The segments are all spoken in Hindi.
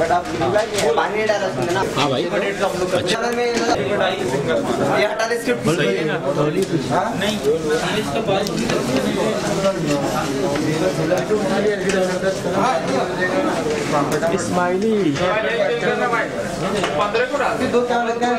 बट आप पानी नहीं डाला उसमें ना। हाँ भाई। अच्छा। में ये हटा दे स्क्रिप्ट स्माइली दो क्या लगता है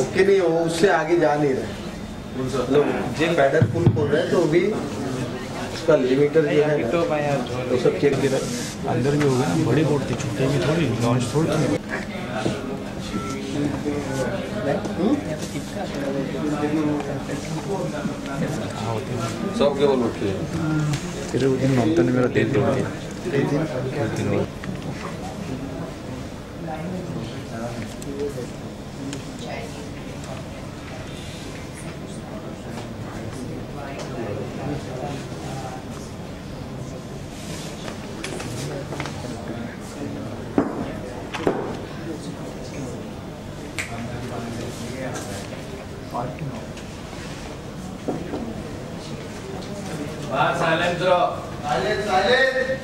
ओके नहीं वो उससे आगे जा नहीं रहे। लोग जिन पैडल पुल खोल रहे हैं तो भी उसका लिमिटर जो है ना, वो सब चेक किया। अंदर भी हो गया ना बड़ी बोट थी छोटे में थोड़ी लॉन्च थोड़ी थी। सब केवल उठे फिर उस दिन ममता ने मेरा दे तोड़ दिया Mahendra silent, silent.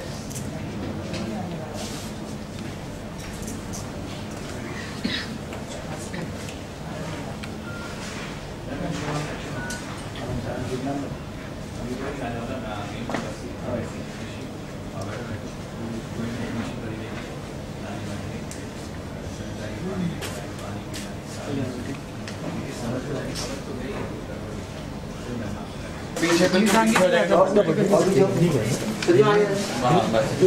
Thank you. पीछे तो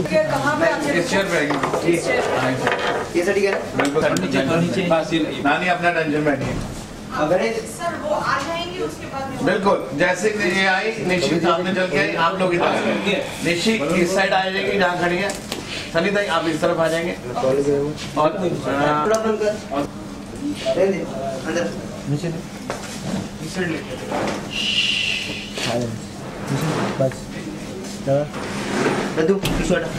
कहाँ पे इस चेयर पे ये सर ठीक है ना बिल्कुल नानी अपना टेंशन बैठिए अगर सर वो आ जाएँगे उसके बाद में बिल्कुल जैसे कि ये आई निश्चित सामने चल के आई आप लोग इधर निश्चित इस साइड आ जाएगी जहाँ खड़ी है सनी ताई आप इस तरफ़ आ जाएँगे और अ, अंदर रद्दू पीछे हटा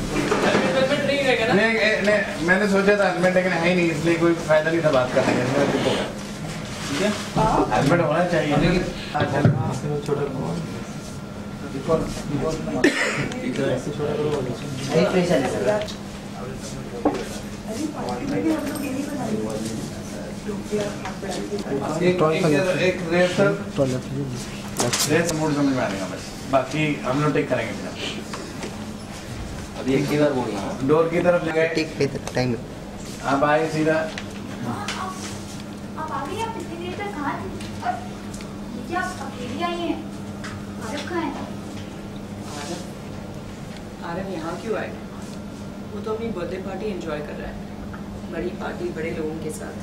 नहीं नहीं मैंने सोचा था हेलमेट लेकिन है ही नहीं इसलिए कोई फ़ायदा नहीं था बात करने का चुप हो हेलमेट होना चाहिए हाँ, है एक एक- एक रेस मूड समझ में आएगा बस बाकी हम लोग टेक करेंगे फिर। अभी एक ही। बोलना डोर की तरफ़ गए। ठीक है टाइम आप आए सीधा। आप आ गई आप इतनी देर तक कहाँ थी? और ये आप अकेली आई हैं। आरब कहाँ है? आरव यहाँ क्यों आए? वो तो अपनी बर्थडे पार्टी एंजॉय कर रहा है। बड़ी पार्टी बड़े लोगों के साथ।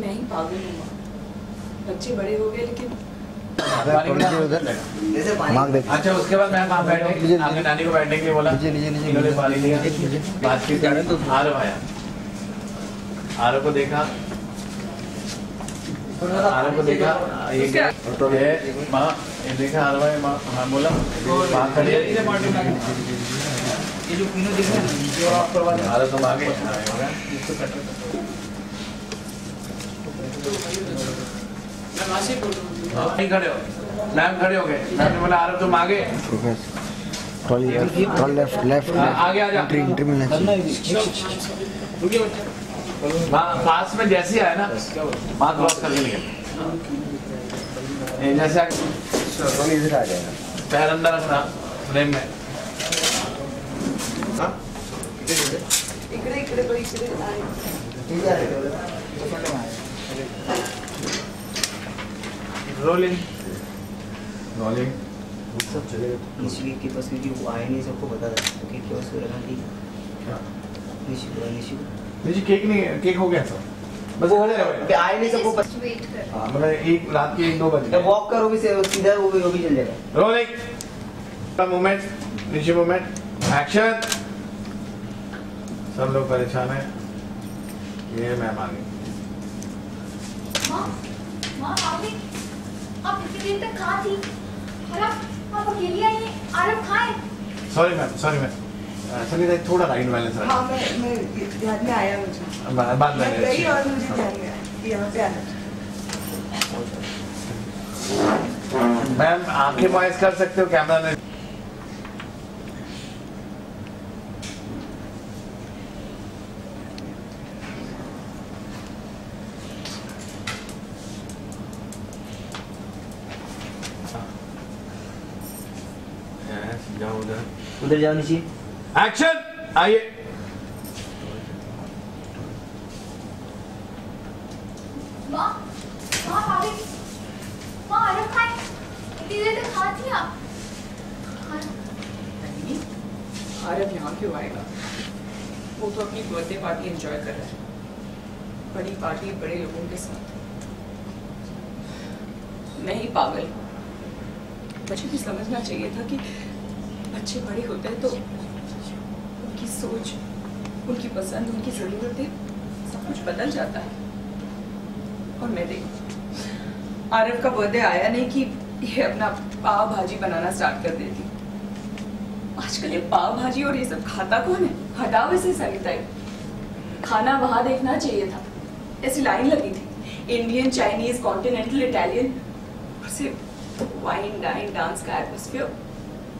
मैं ही पागल हूँ। बच्चे बड़े हो गए लेकिन अच्छा उसके बाद मैं कहाँ बैठे आपने नानी को बैठने के लिए बोला। इन्होंने पानी लिया बातचीत कर तो आरव आया आरव को देखा। आरव को देखा। ये क्या? ये माँ ये देखा आरव है माँ हाँ बोला। माँ खड़ी है आरव तुम आगे हाँ, ये हो। गया। हाँ, नहीं खड़े हो? मैम खड़े हो गए। मैम ने बोला आरव तुम आगे? लेफ़्ट लेफ़्ट हाँ, आगे आ जा। एंट्री मिलना चाहिए। पास में जैसे ही आया ना वहाँ क्रॉस करके निकल जैसे आगे। इधर आ जाएगा? पैर अंदर रखना फ्रेम में। इकडे इकडे बघ, इकडे. रोलिंग रोलिंग सब चलेगा निशी के पास क्योंकि वो आए नहीं सबको पता था। तो केक के पास वो लगा कि निशी को निशी। को निशी केक नहीं केक हो गया सब बस वो खड़े रहो आए नहीं सबको Just wait कर। हाँ, मतलब एक रात के एक दो बज। जब गए वॉक करोगे से सीधा वो भी चल जाएगा। Rolling movement Nishi movement action सब लोग परेशान हैं। ये मैम आ गई माँ माँ भाभी आप इतनी देर तक कहाँ थी? और आप आप अकेली आई हैं? आरब कहाँ है? Sorry ma'am sorry ma'am Sunny थोड़ा राइट बैलेंस हाँ मैं मैं ध्यान में आया मुझे। बाद में मैं गई और मुझे ध्यान में आया यहाँ पे आना मैम आँखें मॉइस कर सकते हो कैमरा ने जाओ उधर उधर जाओ निशी एक्शन आइए है नहीं, यहाँ क्यों आएगा? वो तो अपनी बर्थडे पार्टी एंजॉय कर रहा है। बड़ी पार्टी बड़े लोगों के साथ। मैं ही पागल हूँ। मुझे भी समझना चाहिए था कि बच्चे बड़े होते हैं तो उनकी सोच, उनकी पसंद, उनकी ज़रूरतें सब कुछ बदल जाता है। और मैं देखो, आरव का बर्थडे आया नहीं कि ये अपना पाव भाजी बनाना स्टार्ट कर देती। आजकल ये पाव भाजी और ये सब खाता कौन है? हटाओ इसे सरिता खाना वहाँ देखना चाहिए था। ऐसी लाइन लगी थी। इंडियन चाइनीज़ कॉन्टिनेंटल इटालियन सिर्फ़ वाइन डाइन डांस का एटमोसफियर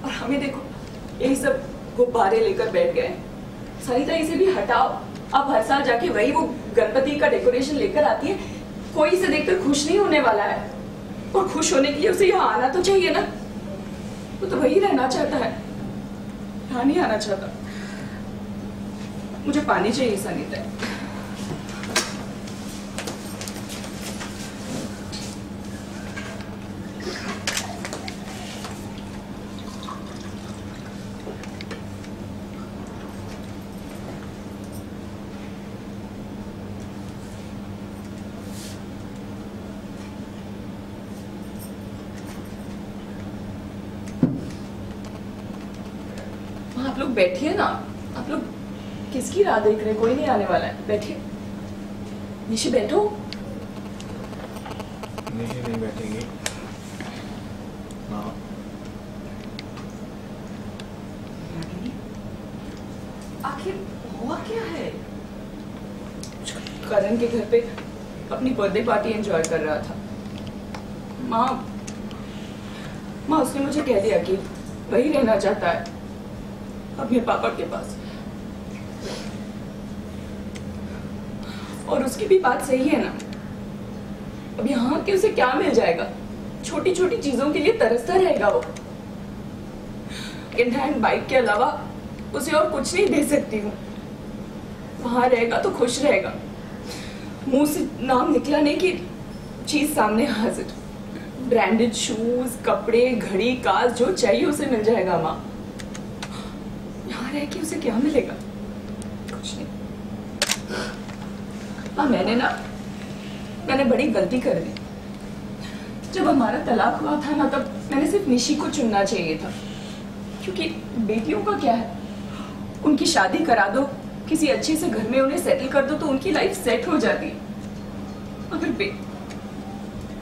और हमें देखो, यही सब गुब्बारे लेकर बैठ गए। सरिता इसे भी हटाओ। अब हर साल जाके वही वो गणपति का डेकोरेशन लेकर आती है। कोई इसे देखकर खुश नहीं होने वाला है। और खुश होने के लिए उसे यहाँ आना तो चाहिए ना। वो तो वही रहना चाहता है। यहाँ नहीं आना चाहता। मुझे पानी चाहिए सनीता आप लोग बैठिए ना। आप लोग किसकी राह देख रहे हैं? कोई नहीं आने वाला है। बैठिए। निशी बैठो। निशी नहीं बैठेंगी। हाँ। आखिर हुआ क्या है? करण के घर पे अपनी बर्थडे पार्टी एंजॉय कर रहा था। माँ माँ उसने मुझे कह दिया कि वही रहना चाहता है। अपने पापा के पास। और उसकी भी बात सही है ना। अब यहाँ के उसे क्या मिल जाएगा? छोटी छोटी चीज़ों के लिए तरसता रहेगा वो। हैंड बाइक के अलावा उसे और कुछ नहीं दे सकती हूँ। वहाँ रहेगा तो खुश रहेगा। मुँह से नाम निकला नहीं कि चीज़ सामने हाजिर। ब्रांडेड शूज़ कपड़े, घड़ी कार जो चाहिए उसे मिल जाएगा माँ रह के उसे क्या मिलेगा? कुछ नहीं। हाँ मैंने ना, मैंने बड़ी गलती कर दी। जब हमारा तलाक हुआ था ना, तब मैंने सिर्फ़ निशी को चुनना चाहिए था। क्योंकि बेटियों का क्या है? उनकी शादी करा दो, किसी अच्छे से घर में उन्हें सेटल कर दो तो उनकी लाइफ सेट हो जाती। है बे,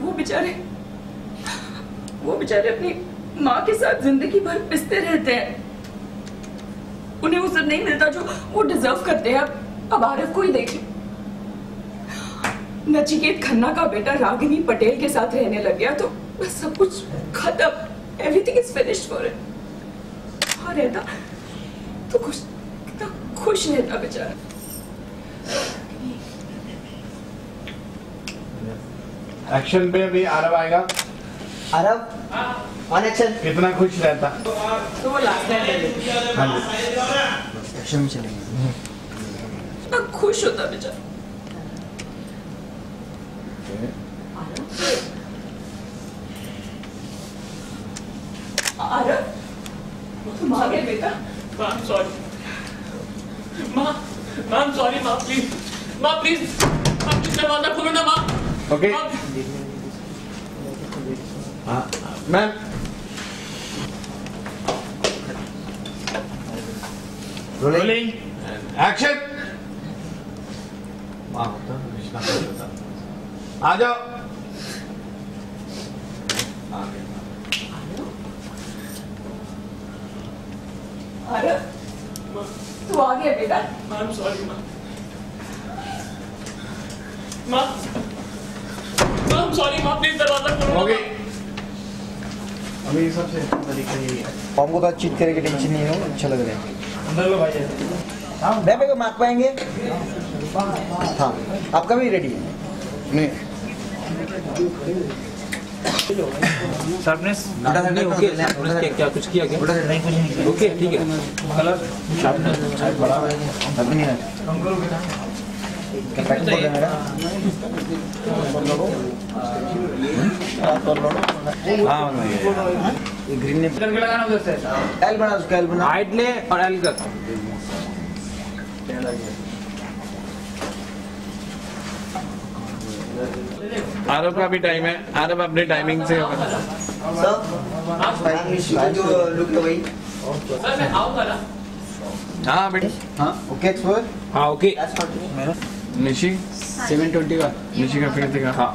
वो बेचारे वो बेचारे अपनी माँ के साथ ज़िंदगी भर पिसते रहते हैं। उन्हें वो सब नहीं मिलता जो वो डिजर्व करते हैं। अब अब आरफ को ही देख नचिकेत खन्ना का बेटा रागिनी पटेल के साथ रहने लग गया तो सब कुछ खत्म। Everything is finished for it और रहता? तो खुश कितना खुश रहता बेचारा। एक्शन पे भी आरव आएगा। अरब? ऑन एक्शन कितना खुश रहता। तो वो लास्ट टाइम ले लेती। हाँ एक्शन में चलेंगे। कितना खुश होता बेचारा। आरव तुम आ गए बेटा। माँ सॉरी माँ माँ सॉरी माँ प्लीज़ माँ प्लीज़ माँ प्लीज़ दरवाज़ा खोलो ना माँ ओके मैम रोलिंग एक्शन आ जाओ। आरव तू आ गया बेटा। माँ सॉरी माँ माँ माँ सॉरी माँ प्लीज़ दरवाज़ा खोलो ओके। अभी सबसे तरीका यही है। हमको तो चीट करे की टेंशन नहीं हो अच्छा लग रहा है अंदर लो भाई हाँ डैबे को मार्क पाएँगे? हाँ आपका भी रेडी है नहीं शार्पनेस नहीं ओके क्या क्या कुछ किया क्या? नहीं कुछ नहीं ओके ठीक है। कलर शार्पनेस अभी नहीं है। ग्रीन ने एल बना उसका एल बना हाइट ले और एल कर आरव का भी टाइम है आरव अपने टाइमिंग से होगा है वही सर मैं आऊँगा ना हाँ बेटी हाँ ओके एक्सप्लोर हाँ ओके निशी? सेवन ट्वेंटी का? निशी का फिर दिखा। हाँ।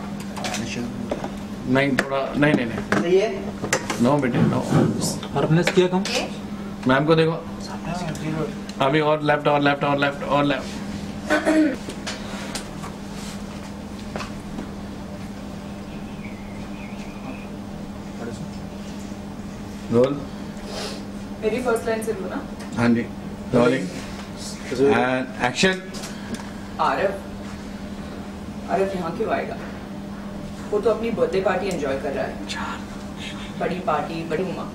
नहीं थोड़ा नहीं नहीं नहीं। सही नो बेटे नो शार्पनेस किया कम? मैम को देखो। अभी और लेफ़्ट और लेफ़्ट और लेफ़्ट और लेफ़्ट रोल। मेरी फ़र्स्ट लाइन से लो ना हाँ जी। Rolling and action Aarav Aarav यहाँ क्यों आएगा? वो तो अपनी बर्थडे पार्टी एंजॉय कर रहा है। बड़ी पार्टी बड़ी उमा।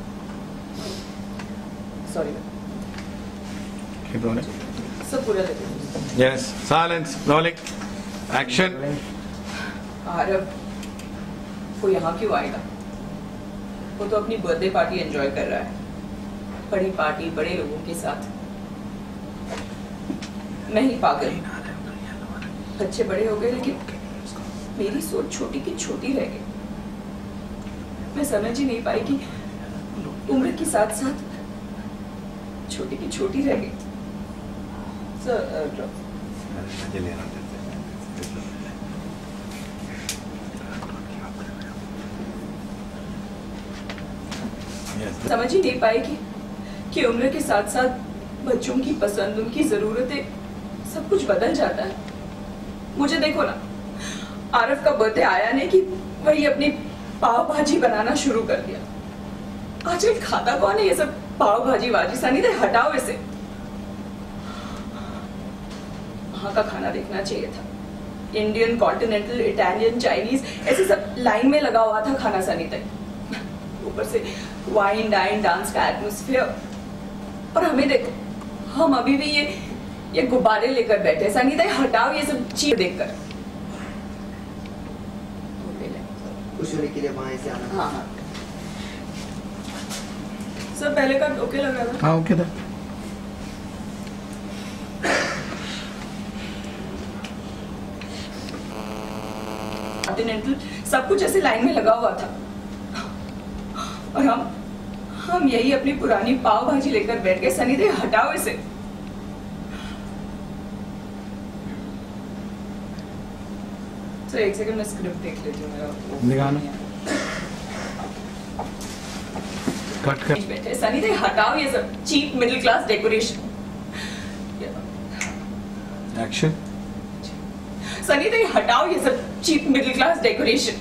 सॉरी keep rolling सब yes silence rolling action Aarav वो यहाँ क्यों आएगा? वो तो अपनी बर्थडे पार्टी एंजॉय कर रहा है। बड़ी पार्टी बड़े लोगों के साथ। मैं ही पागल बच्चे बड़े हो गए लेकिन मेरी सोच छोटी की छोटी रह गई। मैं समझ ही नहीं पाई कि उम्र के साथ साथ छोटी की छोटी रह गई। सर समझ ही नहीं पाई कि कि उम्र के साथ साथ बच्चों की पसंद उनकी जरूरतें सब कुछ बदल जाता है। मुझे देखो ना, आरफ का बर्थडे आया नहीं कि वही अपनी पाव भाजी बनाना शुरू कर दिया। आजकल खाता कौन है ये सब पाव भाजी वाजी? सनी दे हटाओ इसे। वहाँ का खाना देखना चाहिए था। इंडियन कॉन्टिनेंटल इटालियन चाइनीज़ ऐसे सब लाइन में लगा हुआ था खाना सनी तक। ऊपर से वाइन डाइन डांस का एटमोस्फियर और हमें देखो, हम अभी भी ये ये गुब्बारे लेकर बैठे। संगीता हटाओ ये सब चीज़ देखकर। खुश होने के लिए वहाँ से आना। हाँ हाँ। सर पहले का ओके लग रहा था? हाँ ओके था। कॉन्टिनेंटल सब कुछ ऐसे लाइन में लगा हुआ था। और हम हम यही अपनी पुरानी पाव भाजी लेकर बैठ गए। सनी दे हटाओ इसे। सर एक सेकंड मैं स्क्रिप्ट देख लेती हूँ मेरा दिखाना। कट कर। सनी दे हटाओ ये सब cheap middle class decoration action Sunny दे हटाओ ये सब cheap middle class decoration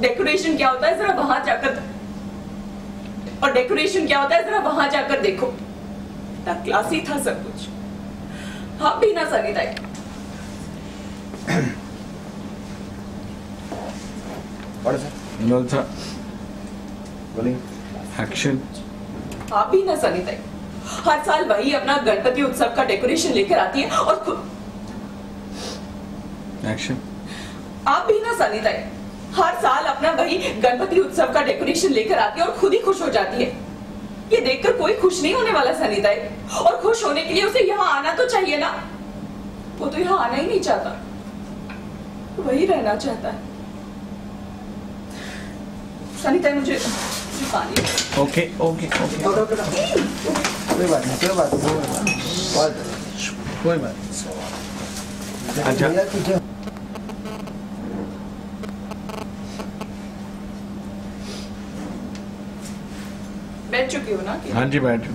decoration क्या होता है? जरा वहाँ जाकर और डेकोरेशन क्या होता है? जरा वहाँ जाकर देखो। इतना क्लासी था सब कुछ। हाँ भी ना सनी आप भी ना सनी हर साल वही अपना गणपति उत्सव का डेकोरेशन लेकर आती है और खुद एक्शन आप भी ना सनी हर साल अपना वही गणपति उत्सव का डेकोरेशन लेकर आती है और खुद ही खुश हो जाती है। ये देखकर कोई खुश नहीं होने वाला सनी ताई। और खुश होने के लिए उसे यहाँ आना तो चाहिए ना। वो तो यहाँ आना ही नहीं चाहता। वही रहना चाहता है। मुझे ओके ओके ओके कोई बात नहीं कोई बात नहीं कोई बात नहीं। कोई बात अच्छा। बैठ चुकी हो ना हाँ जी बैठ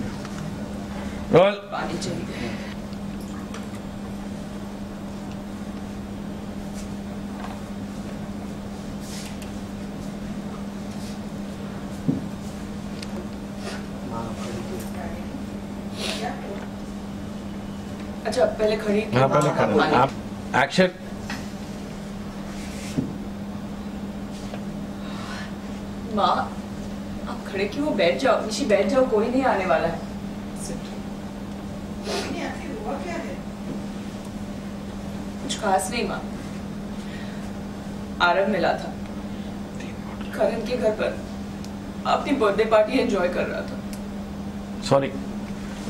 रोल। पानी चाहिए माँ खड़ी थी। अच्छा पहले खड़ी की हाँ पहले आप एक्शन माँ आप खड़े क्यों बैठ जाओ। निशी बैठ जाओ कोई नहीं आने वाला है। कुछ खास नहीं माँ। आरव मिला था। करण के घर पर अपनी बर्थडे पार्टी एंजॉय कर रहा था। सॉरी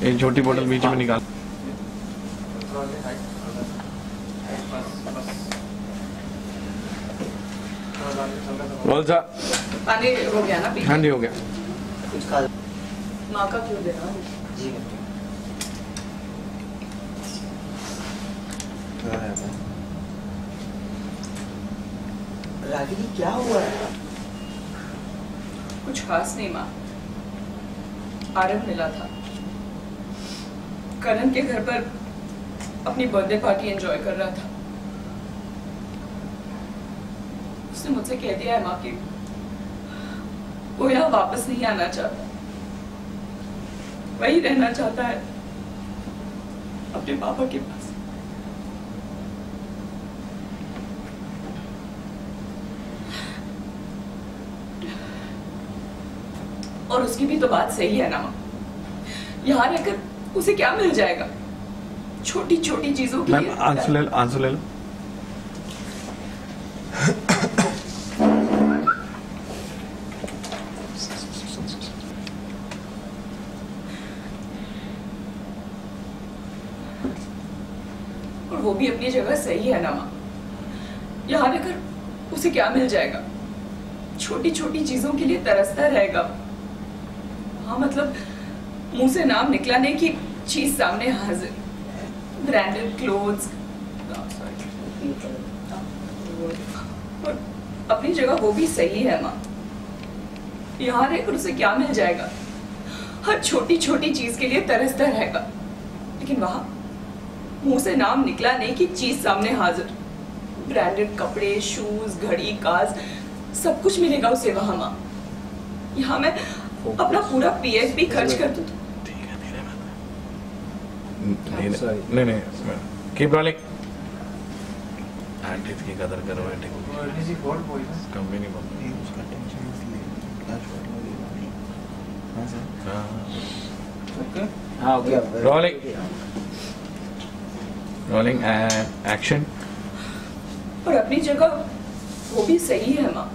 ये छोटी बोतल बीच में निकाल। बोल सा। पानी हो गया ना पी हाँ जी हो गया। कुछ खा माँ का क्यों देना जी रागिनी क्या हुआ है? कुछ खास नहीं माँ। आरव मिला था। करण के घर पर अपनी बर्थडे पार्टी एंजॉय कर रहा था। उसने मुझसे कह दिया है माँ की वो यहाँ वापस नहीं आना चाहता। वही रहना चाहता है अपने पापा के पास। और उसकी भी तो बात सही है ना माँ। यहाँ रहकर उसे क्या मिल जाएगा? छोटी छोटी चीज़ों की मैम आँसू ले लो आँसू ले लो। और वो भी अपनी जगह सही है ना माँ। यहाँ रहकर उसे क्या मिल जाएगा? छोटी छोटी चीज़ों के लिए तरसता रहेगा। हाँ मतलब मुँह से नाम निकला नहीं कि चीज़ सामने हाजिर। क्लोथ्स और अपनी जगह वो भी सही है माँ। यहाँ रहकर उसे क्या मिल जाएगा? हर छोटी छोटी चीज़ के लिए तरसता रहेगा लेकिन वहाँ मुँह से नाम निकला नहीं कि चीज़ सामने हाजिर। ब्रांडेड कपड़े शूज़ घड़ी काज सब कुछ मिलेगा उसे वहाँ माँ। यहाँ मैं अपना पूरा पीएफ भी खर्च कर दूँ। नहीं sorry. नहीं नहीं कीप रोलिंग आंटी की कदर करो आंटी को। कम भी नहीं हाँ हाँ। हो रोलिंग रोलिंग एंड एक्शन और अपनी जगह वो भी सही है माँ।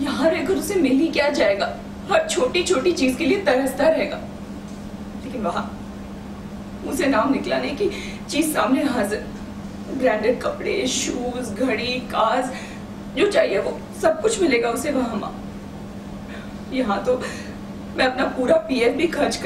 यहाँ रहकर उसे मिल ही क्या जाएगा? हर छोटी छोटी चीज़ के लिए तरसता रहेगा। लेकिन वहाँ उसे नाम निकला नहीं कि चीज़ सामने हाजिर ब्रांडेड कपड़े शूज़ घड़ी कार्स जो चाहिए वो सब कुछ मिलेगा उसे वहाँ। यहाँ तो मैं अपना पूरा पीएफ भी खर्च कर